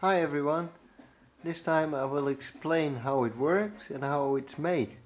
Hi everyone. This time I will explain how it works and how it's made.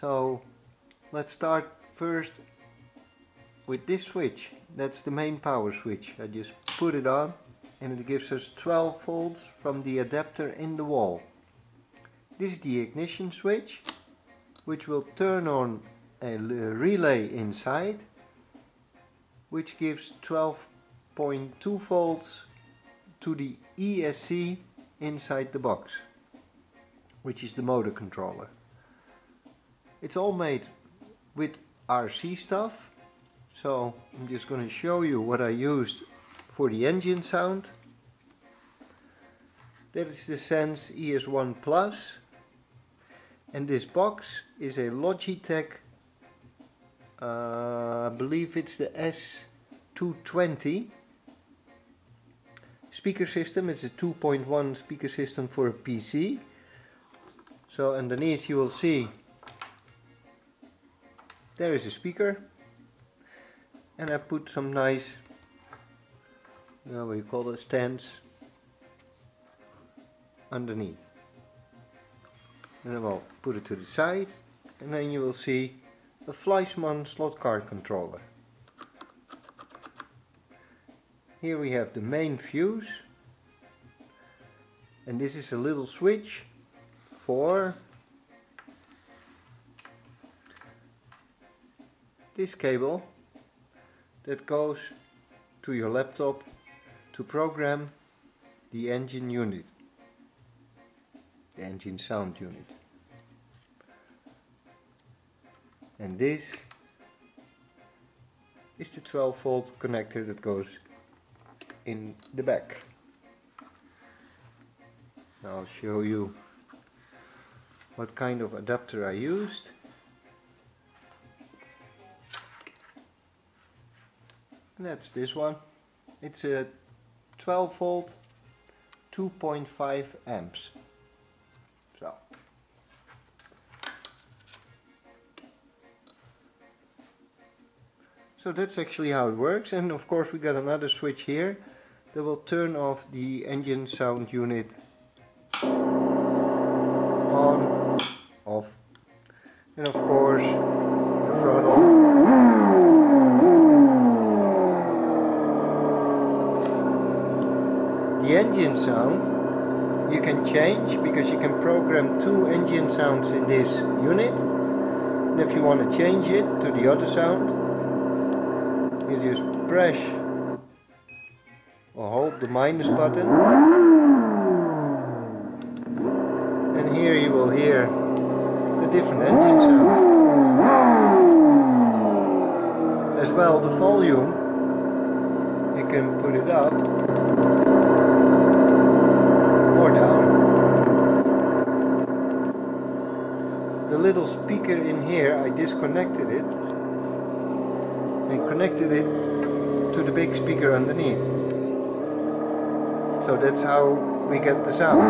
So let's start first with this switch. That's the main power switch. I just put it on and it gives us 12 volts from the adapter in the wall. This is the ignition switch which will turn on a relay inside which gives 12.2 volts to the ESC inside the box which is the motor controller. It's all made with RC stuff so I'm just going to show you what I used for the engine sound. That is the Sense ES1 Plus and this box is a Logitech uh, I believe it's the S220 speaker system. It's a 2.1 speaker system for a PC. So underneath you will see there is a speaker and I put some nice you know what you call it stands underneath and then we'll put it to the side and then you will see a Fleischmann slot car controller. Here we have the main fuse and this is a little switch for this cable that goes to your laptop to program the engine unit, the engine sound unit. and this is the 12 volt connector that goes in the back. I'll show you what kind of adapter I used. And that's this one. It's a 12 volt 2.5 amps. So So that's actually how it works and of course we got another switch here that will turn off the engine sound unit engine sound you can change because you can program two engine sounds in this unit. And if you want to change it to the other sound you just press or hold the minus button. And here you will hear the different engine sound. As well the volume you can put it up or down the little speaker in here I disconnected it and connected it to the big speaker underneath. So that's how we get the sound.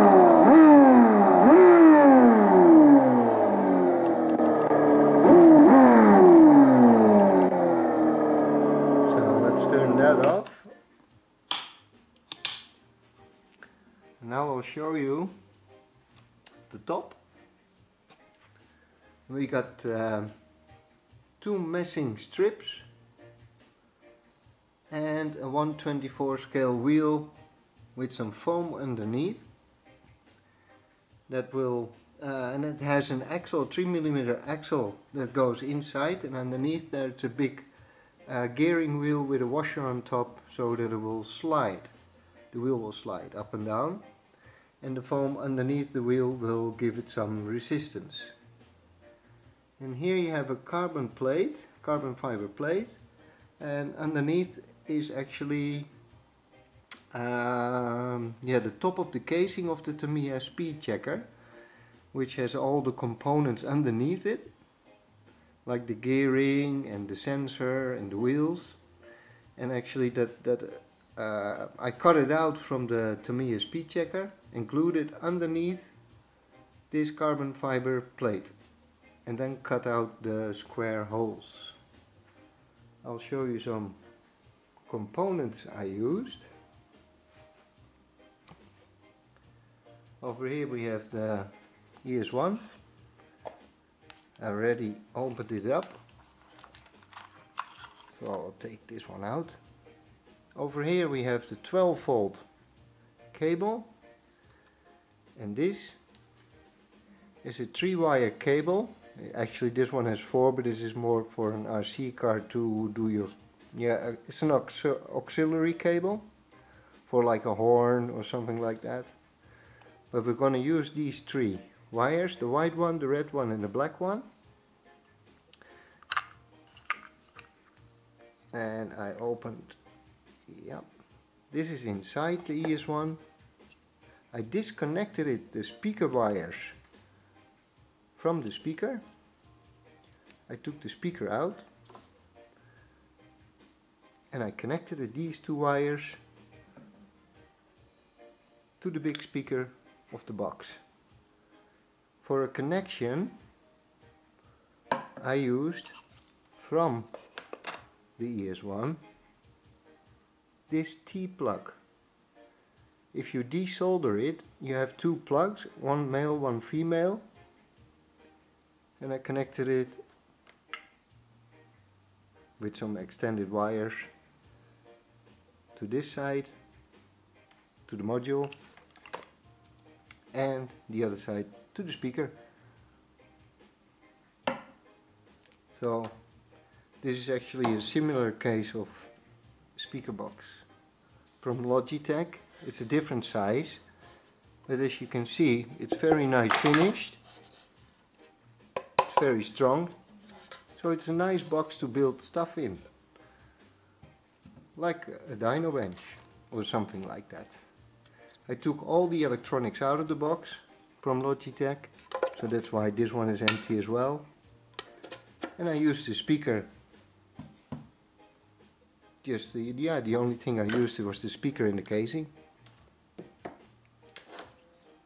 So let's turn that off. Now I'll show you the top. We got uh, two meshing strips and a 124 scale wheel with some foam underneath that will uh, and it has an axle 3 millimeter axle that goes inside and underneath there it's a big uh, gearing wheel with a washer on top so that it will slide. The wheel will slide up and down and the foam underneath the wheel will give it some resistance and here you have a carbon plate carbon fiber plate. And underneath is actually um, yeah the top of the casing of the Tamiya speed checker which has all the components underneath it like the gearing and the sensor and the wheels. And actually that that uh, I cut it out from the Tamiya speed checker and glued it underneath this carbon fiber plate and then cut out the square holes. I'll show you some components I used. over here we have the ES1 I already opened it up so I'll take this one out. Over here we have the 12 volt cable and this is a three wire cable actually this one has four but this is more for an RC car to do your yeah uh, it's an aux auxiliary cable for like a horn or something like that. But we're going to use these three wires the white one the red one and the black one. And I opened yep this is inside the ES1 I disconnected it the speaker wires from the speaker I took the speaker out and I connected these two wires to the big speaker of the box. For a connection I used from the ES1 this T-plug. If you desolder it you have two plugs, one male, one female and I connected it with some extended wires to this side to the module and the other side to the speaker. So this is actually a similar case of speaker box from Logitech. It's a different size but as you can see it's very nice finished. Very strong. So it's a nice box to build stuff in. Like a dyno bench or something like that. I took all the electronics out of the box from Logitech, so that's why this one is empty as well. And I used the speaker. Just the, yeah, the only thing I used was the speaker in the casing.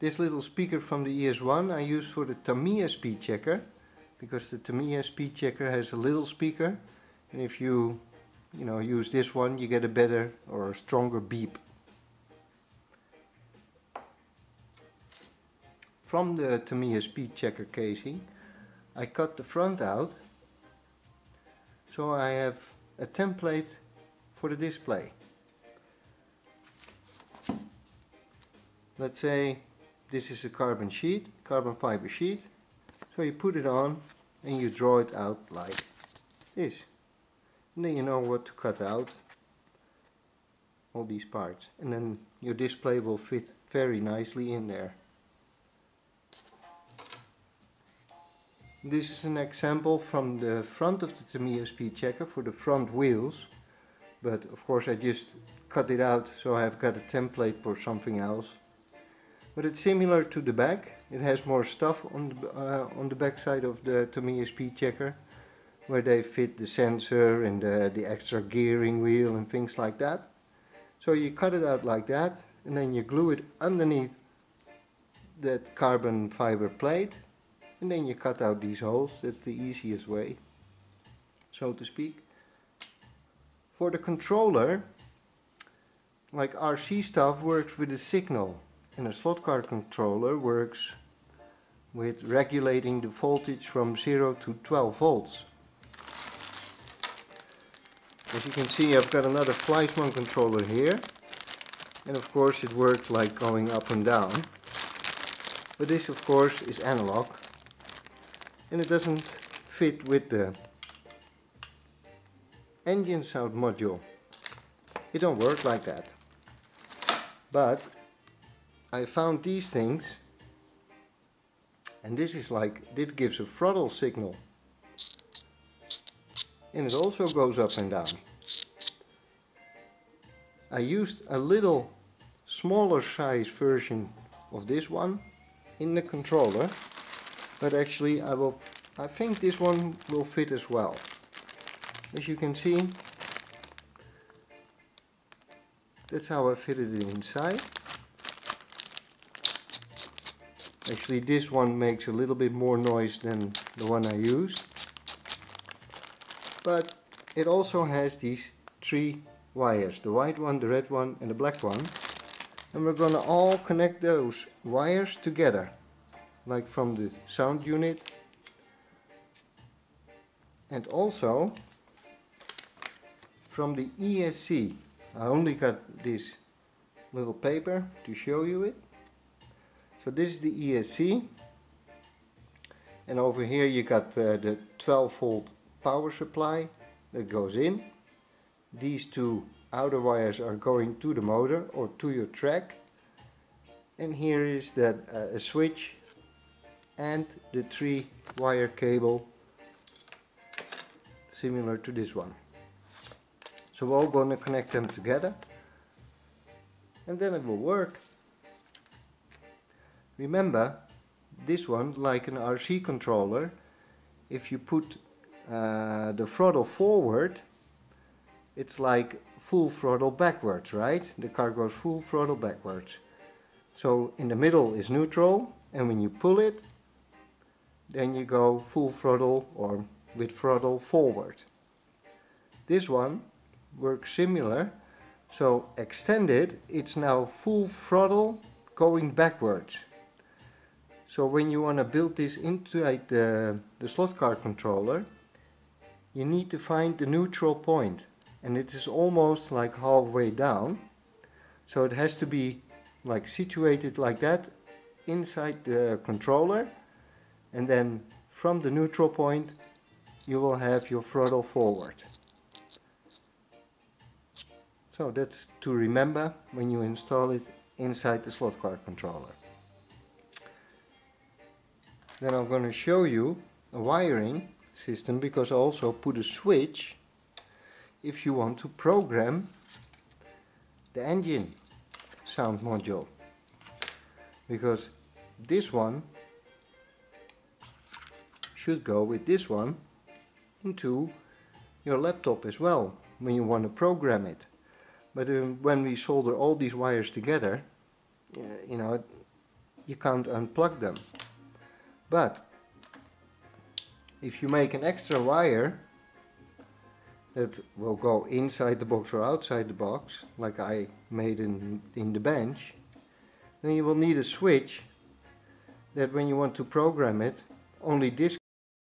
This little speaker from the ES1 I used for the Tamiya speed checker because the Tamiya speed checker has a little speaker and if you you know use this one you get a better or a stronger beep From the Tamiya speed checker casing I cut the front out so I have a template for the display. Let's say this is a carbon sheet, carbon fiber sheet. So you put it on and you draw it out like this. And then you know what to cut out all these parts and then your display will fit very nicely in there. This is an example from the front of the Tamiya speed checker for the front wheels. But of course I just cut it out so I've got a template for something else. But it's similar to the back. It has more stuff on the, uh, on the back side of the Tamiya speed checker. Where they fit the sensor and the, the extra gearing wheel and things like that. So you cut it out like that and then you glue it underneath that carbon fiber plate and then you cut out these holes that's the easiest way so to speak for the controller like RC stuff works with a signal and a slot car controller works with regulating the voltage from 0 to 12 volts as you can see I've got another Fleischmann controller here and of course it works like going up and down but this of course is analog and it doesn't fit with the engine sound module. It don't work like that. But I found these things and this is like, this gives a throttle signal. And it also goes up and down. I used a little smaller size version of this one in the controller but actually I will I think this one will fit as well as you can see that's how I fitted it inside actually this one makes a little bit more noise than the one I used. But it also has these three wires the white one the red one and the black one. And we're gonna all connect those wires together like from the sound unit. And also from the ESC I only got this little paper to show you it so this is the ESC and over here you got uh, the 12 volt power supply that goes in. These two outer wires are going to the motor or to your track. And here is that uh, a switch and the three wire cable similar to this one. So we're all going to connect them together. And then it will work remember this one like an RC controller if you put uh, the throttle forward it's like full throttle backwards right? The car goes full throttle backwards. So in the middle is neutral and when you pull it then you go full throttle or with throttle forward. This one works similar. So extended it's now full throttle going backwards so when you want to build this inside the, the slot car controller, you need to find the neutral point. And it is almost like halfway down. So it has to be like situated like that inside the controller. And then from the neutral point, you will have your throttle forward. So that's to remember when you install it inside the slot car controller. Then I'm going to show you a wiring system because I also put a switch if you want to program the engine sound module. Because this one should go with this one into your laptop as well when you want to program it. But uh, when we solder all these wires together uh, you know you can't unplug them but if you make an extra wire that will go inside the box or outside the box, like I made in, in the bench, then you will need a switch that when you want to program it, only this